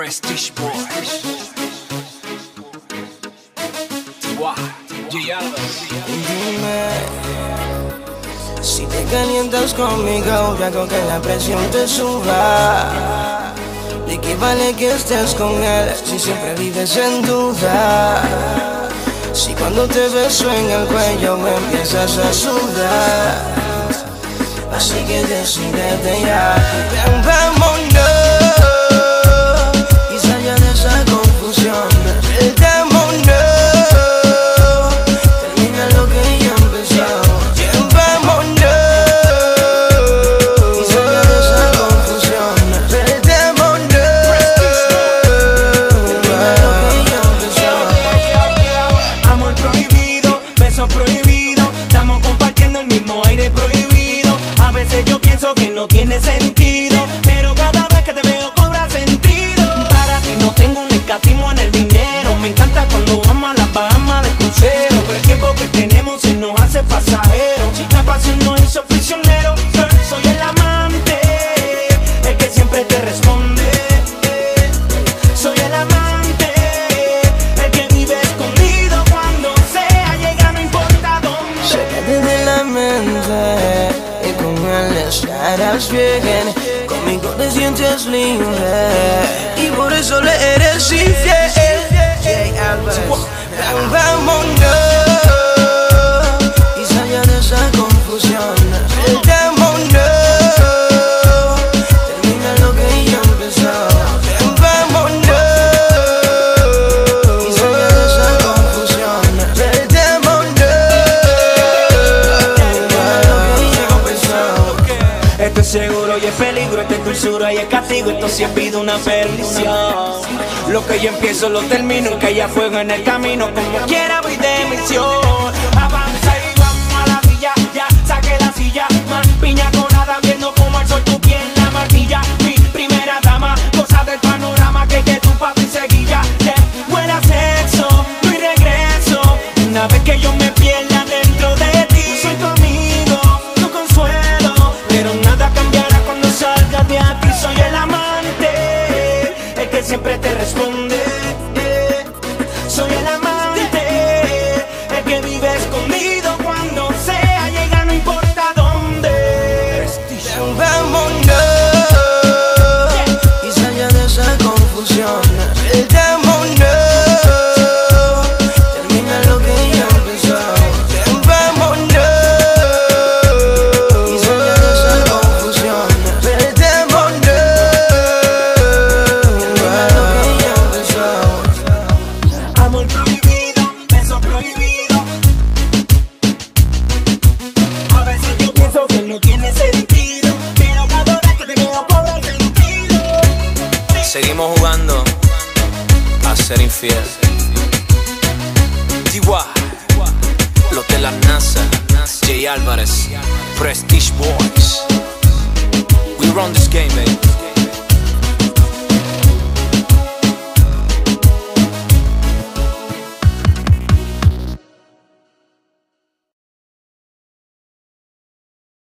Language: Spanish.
Prestige Boys. Wow, Dime si te calientas conmigo, yo hago que la presión te suba. ¿De qué vale que estés con él si siempre vives en duda? Si cuando te beso en el cuello me empiezas a sudar. Así que decidete ya. Vámonos. Estamos compartiendo el mismo aire prohibido. A veces yo pienso que no tiene sentido, pero cada vez que te veo cobra sentido. Para ti no tengo un escatismo en el dinero, me encanta cuando vamos a las Bahamas de crucero. Pero el tiempo que tenemos se nos hace pasajero. Estarás bien. Conmigo te sientes libre y por eso le eres infiel. Esto es seguro y es peligro, esto es dulzura y es castigo, esto sí es vida una perdición. Lo que yo empiezo lo termino, que haya fuego en el camino, como quiera voy de misión. Siempre te responde. Seguimos jugando a ser infiel. DY, los de la NASA, Jay Álvarez, Prestige Boys. We run this game, baby.